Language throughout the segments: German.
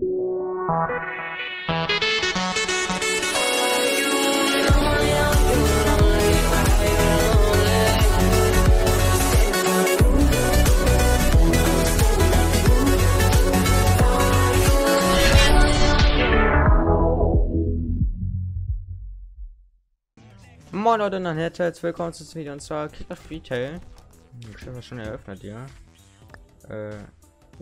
Moin Leute und herzlich willkommen zu diesem Video und zwar Kick of Retail. Bestimmt schon eröffnet, ja. Äh,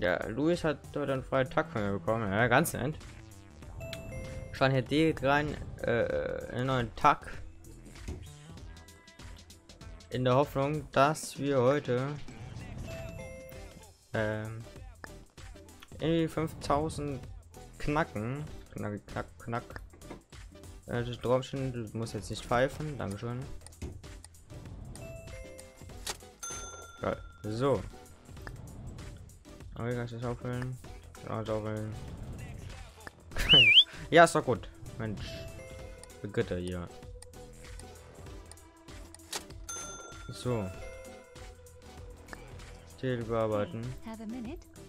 ja, Luis hat dort einen freien Tag von mir bekommen, ja, ganz nett. Schauen hier direkt rein, äh, einen neuen Tag. In der Hoffnung, dass wir heute, ähm, irgendwie 5000 knacken. Knack, knack, knack. Äh, Dropschen, du musst jetzt nicht pfeifen. Dankeschön. So. Aber kann ich das auffüllen? Ja, auffüllen. ja, ist doch gut. Mensch. Götter hier. So. Stil bearbeiten.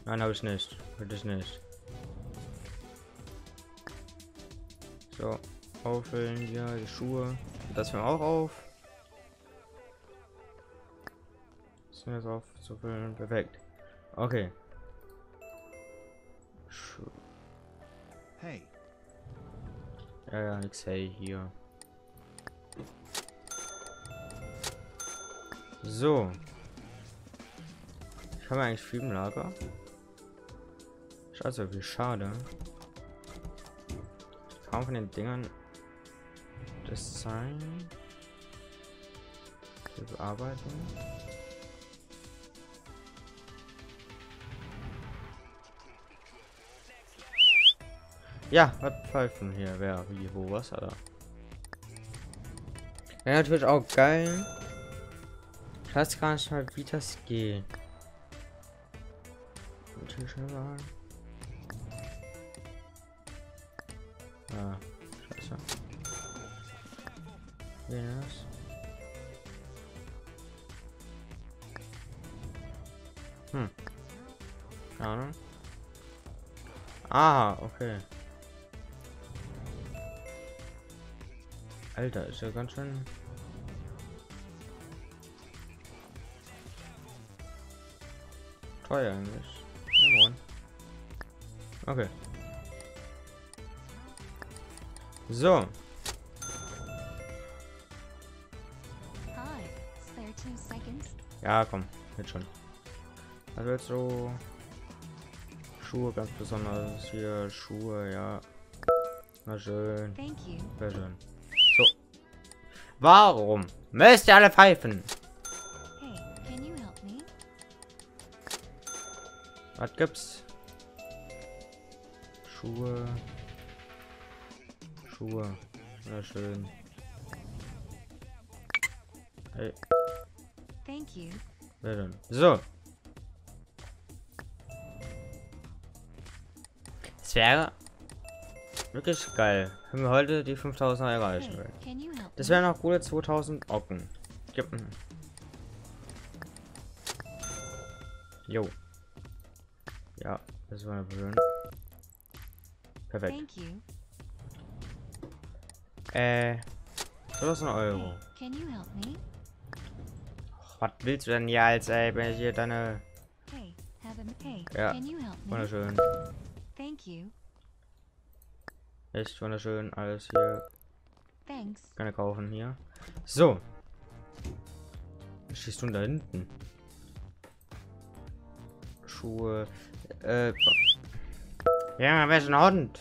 Nein, habe ich nicht. Würde ich nicht. So auffüllen. Ja, die Schuhe. Das wir auch auf. Das wir jetzt aufzufüllen. Perfekt. Okay. Ja, ja, nix hey hier. So. Ich habe eigentlich viel im Lager. Scheiße, wie schade. Kaum von den Dingern Design. Wir bearbeiten. Ja, was pfeifen hier? Wer, wie, wo, was, Alter? Ja, natürlich auch geil. Ich weiß gar nicht mal, wie das geht. Natürlich schneller. Ja. Yes. Hm. Keine Ahnung. Ah, okay. Alter, ist ja ganz schön. Teuer eigentlich. Okay. So. Ja, komm, jetzt schon. Also jetzt so Schuhe ganz besonders hier Schuhe, ja. Na schön. Sehr schön. Warum müsst ihr alle pfeifen? Was gibt's? Schuhe. Schuhe. Na schön. Hey. Thank you. So. Es wäre wirklich geil, wenn wir heute die 5000 erreichen will. Das wären noch gute 2000 Ocken. Gib Jo. Ja, das war schön. Perfekt. Äh, 1000 Euro. Hey, was willst du denn hier als, ey, wenn ich hier deine... Hey, hey, ja, wunderschön. Thank you. Echt wunderschön, alles hier. Thanks. Kann ich kaufen hier. So. Schießt du da hinten? Schuhe. Äh. Ja, wer ist ein Hund?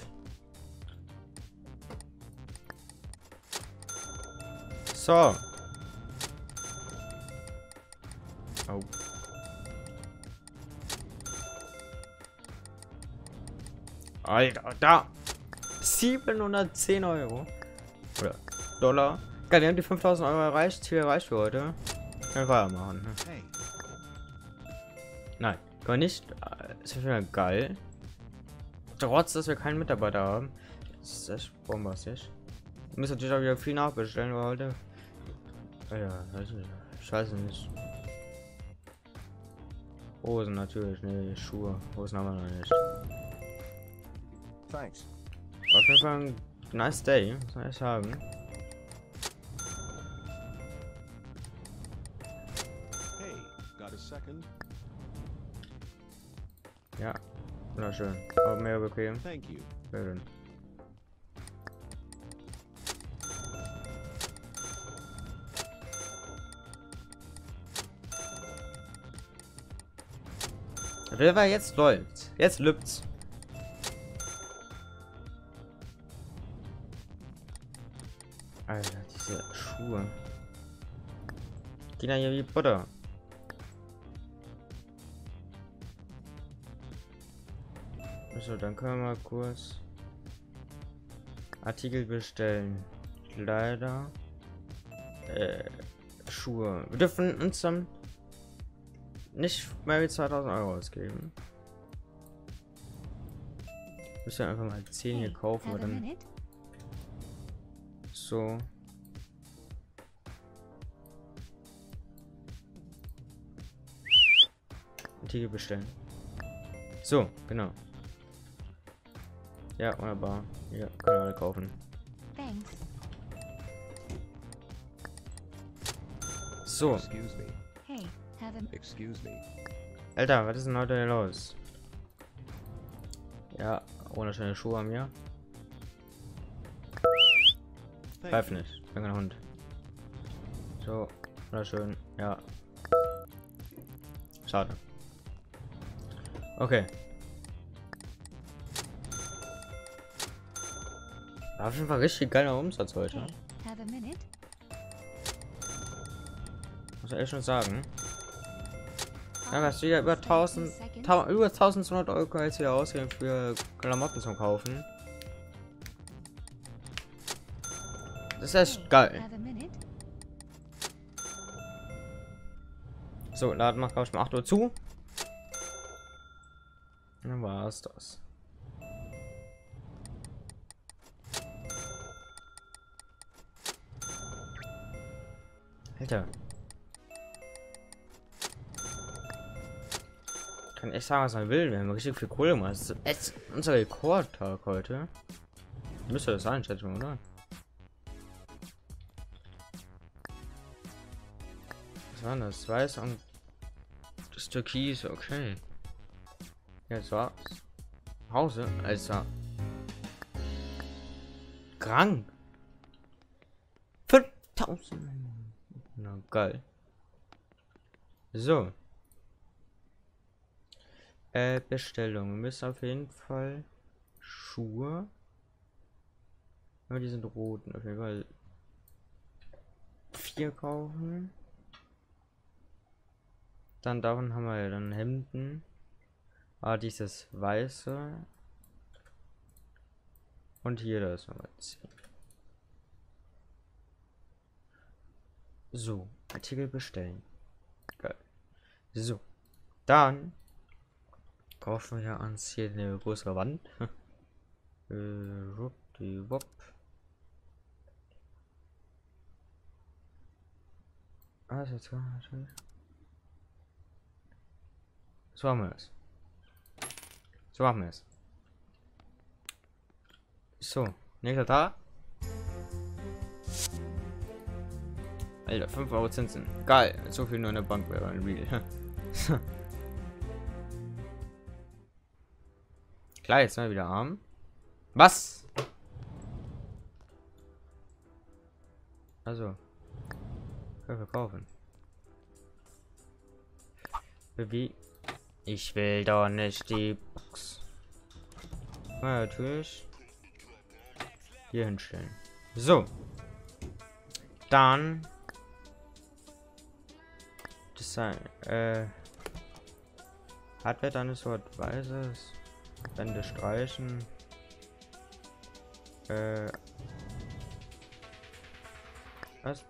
So. Oh. Alter, da. 710 Euro. Dollar. Geil, wir haben die 5000 Euro erreicht. Ziel erreicht für heute. Können wir machen. Ne? Hey. Nein, können wir nicht. Ist ja schon geil. Trotz, dass wir keinen Mitarbeiter haben. Das ist echt bombastisch. Wir müssen natürlich auch wieder viel nachbestellen heute. Ja, also, ich weiß nicht. Hosen natürlich, ne, Schuhe. Hosen haben wir noch nicht. Thanks. Auf jeden Fall ein nice day, muss man echt sagen. Wunderschön. Auch mehr bequem. Thank you. Schön. Wer war jetzt läuft? Jetzt lübt's. Alter, diese Schuhe. Gehen ja hier wie Butter. So, dann können wir mal kurz Artikel bestellen. Kleider. Äh, Schuhe. Wir dürfen uns dann nicht mehr wie 2000 Euro ausgeben. Müssen wir einfach mal 10 hier kaufen und dann so. Artikel bestellen. So, genau. Ja, wunderbar. Ja, können wir alle kaufen. Thanks. So, Excuse me. Hey, have a Excuse me. Alter, was ist denn heute los? Ja, wunderschöne Schuhe an mir. Thank Greif nicht, ich bin kein Hund. So, wunderschön, ja. Schade. Okay. War auf jeden Fall richtig geiler Umsatz heute. minute? Muss ich schon sagen. Ja, was wieder über 1000 1000, tau- über 1200 Euro jetzt wieder ausgeben für Klamotten zum Kaufen. Das ist echt geil. So, Laden macht, glaube ich, um 8 Uhr zu. Dann war's das. Alter. Kann echt sagen, was man will. Wir haben richtig viel Kohle gemacht. Das ist unser Rekordtag heute. Müsste das sein, Schätzung, oder? Was war das? Weiß und das Türkis, okay. Jetzt war's. Hause, Alter. Krank. 5000. Na geil. So. Äh, Bestellung. Wir müssen auf jeden Fall Schuhe. Ja, die sind roten. Auf jeden Fall vier kaufen. Dann davon haben wir dann Hemden. Ah, dieses weiße. Und hier das Nummer 10. So, Artikel bestellen. Geil. So, dann kaufen wir uns hier eine größere Wand. äh, wupp, die wupp. Ist jetzt. So machen wir es. So machen wir es. So, nächster Tag. Alter, 5 Euro Zinsen. Geil, so viel nur in der Bank wäre ein Real. Klar, jetzt wir wieder arm. Was? Also. Können wir kaufen. Wie? Ich will doch nicht die Box. Na, natürlich. Hier hinstellen. So. Dann. Design. Äh. Hardware so Advisors. Wände streichen. Äh. Was?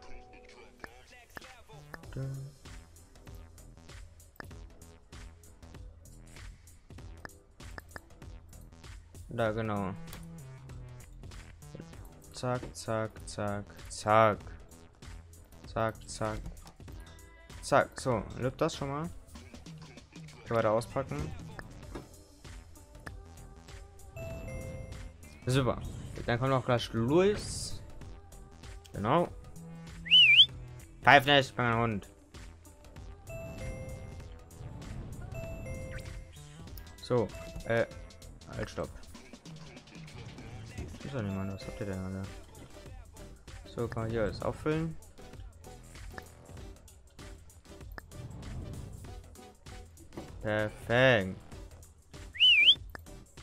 Da, genau. Zack, zack, zack, zack. Zack, zack. Zack, so, lübt das schon mal. Ich weiter auspacken. Super. Dann kommt noch gleich Luis. Genau. Pfeif nicht, mein Hund. So, äh, halt, stopp. Ist doch niemand, was habt ihr denn alle? So, kann man hier alles auffüllen. Perfekt.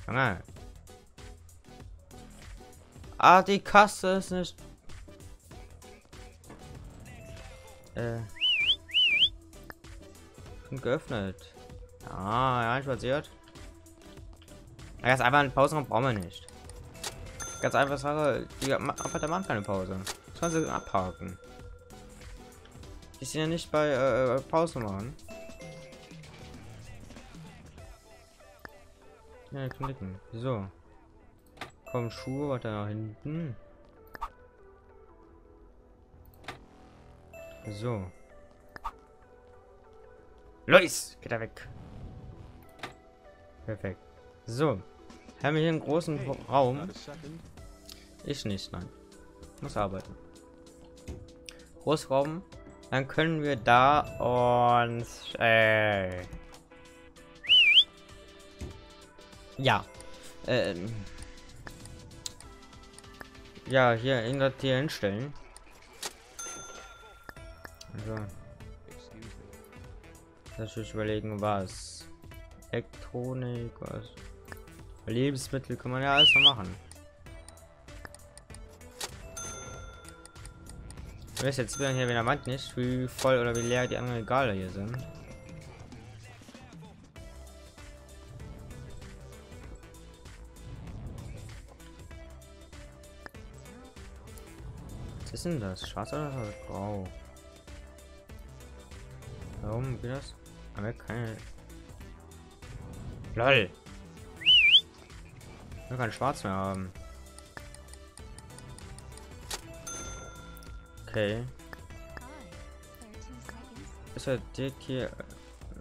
Junge. Ah, die Kasse ist nicht. Äh. Schon geöffnet. Ah, ja, spaziert. Ganz einfach eine Pause brauchen wir nicht. Ganz einfach Sache, die Arbeiter machen keine Pause. Das kann sie abhaken. Die sind ja nicht bei äh, Pause machen. Ja, knicken. So. Komm, Schuhe weiter nach hinten. So. Los, geht er weg. Perfekt. So. Haben wir hier einen großen Hey, Raum. Ich nicht, nein. Muss arbeiten. Großraum. Dann können wir da uns äh, ja ähm, ja hier irgendwas hier hinstellen. Excuse me. natürlich überlegen was. Elektronik, was. Lebensmittel kann man ja alles noch machen. Ich weiß jetzt wieder hier, wenn er meint nicht, wie voll oder wie leer die anderen Regale hier sind. Denn das? Schwarz oder grau? Warum geht das? Aber keine. LOL! Ich will kein Schwarz mehr haben. Okay. Five. 13 seconds. Ist er dick hier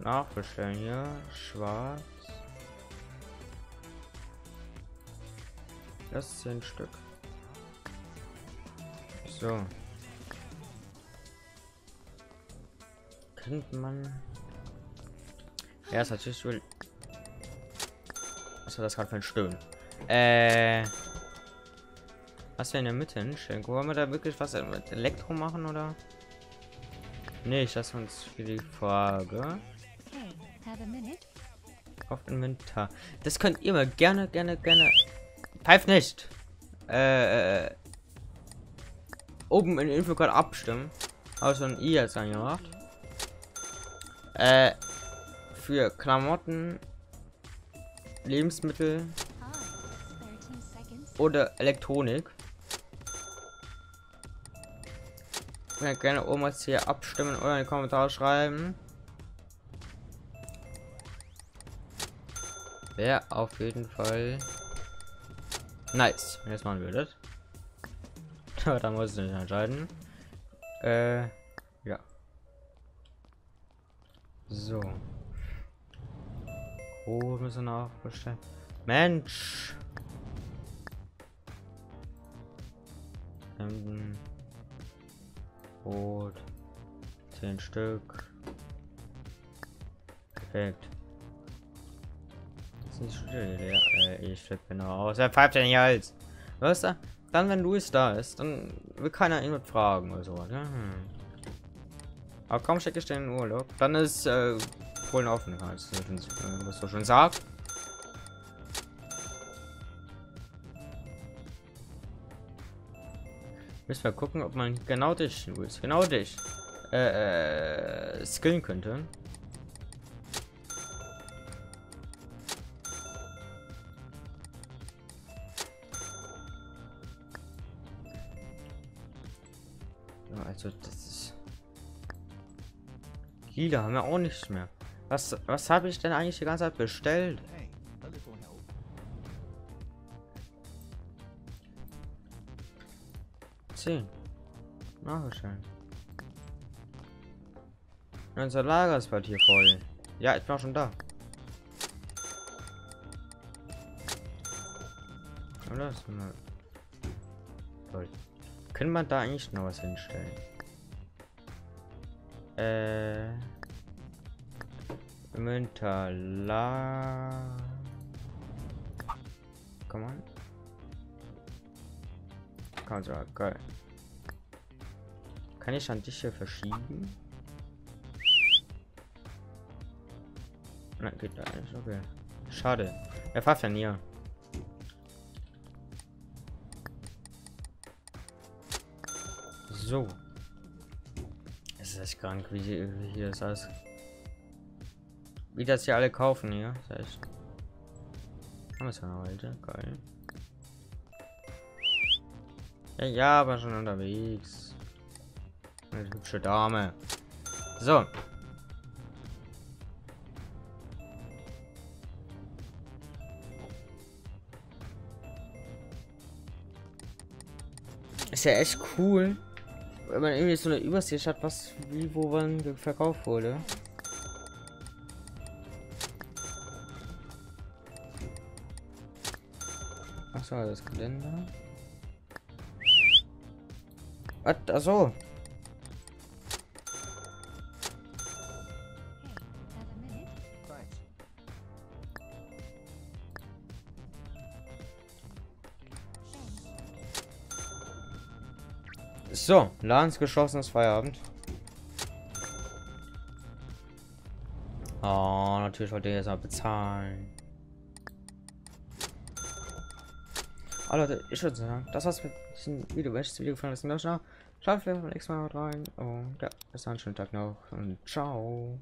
nachbestellen hier? Schwarz. Das 10 Stück. So. Könnte man. Ja, ist natürlich wohl. Was war das gerade für ein Stöhnen? Äh. Was wir in der Mitte hinstellen? Wollen wir da wirklich was mit Elektro machen oder? Nee, ich lasse uns für die Frage auf Inventar. Das könnt ihr mal gerne, gerne, gerne. Pfeift nicht. Äh, äh, oben in Info gerade abstimmen. Also ein I jetzt angemacht. Äh, für Klamotten, Lebensmittel Five. 13 seconds. oder Elektronik. Ja, gerne oben jetzt hier abstimmen oder in die Kommentare schreiben. Wäre auf jeden Fall nice, wenn ihr das machen würdet. da muss ich nicht entscheiden. Äh, ja. So. Wo müssen wir nachbestellen? Mensch! Hemden. Brot. 10 Stück. Perfekt. Das ist schon wieder leer. Äh, ich genau aus. Er pfeift ja nicht als. Weißt du? Dann, wenn Luis da ist, dann will keiner ihn mit fragen oder so. Ja? Hm. Aber kaum stecke ich den in Urlaub. Dann ist äh, Polen offen, äh, was du schon sagst. Müssen wir gucken, ob man genau dich, Luis, genau dich, äh, äh, skillen könnte. Also das ist... Lila haben wir auch nicht mehr. Was, was habe ich denn eigentlich die ganze Zeit bestellt? Zehn. Nachbestellen. Unser Lager ist bald hier voll. Ja, ich bin auch schon da. Oder? Ist mal... Toll. Können man da eigentlich noch was hinstellen? Äh... Inventar la... Kann man? Kann man sogar, geil. Kann ich an dich hier verschieben? Nein, geht da nicht, okay. Schade. Er fährt ja nie. So. Es ist echt krank, wie, wie hier das alles. Wie das hier alle kaufen hier. Das heißt. Haben wir es ja heute. Geil. Ja, ja, aber schon unterwegs. Eine hübsche Dame. So. Ist ja echt cool, wenn man irgendwie so eine Übersicht hat, was wie wo wann verkauft wurde. Achso, das Geländer. Was? Achso. So, Ladens geschlossenes Feierabend. Oh, natürlich wollte ich jetzt mal bezahlen. Oh Leute, ich würde sagen, das war's mit diesem Video. Wenn euch das Video gefallen hat, lasst ein Like da. Schaut vielleicht beim nächsten Mal rein. Und ja, bis dann, schönen Tag noch und ciao.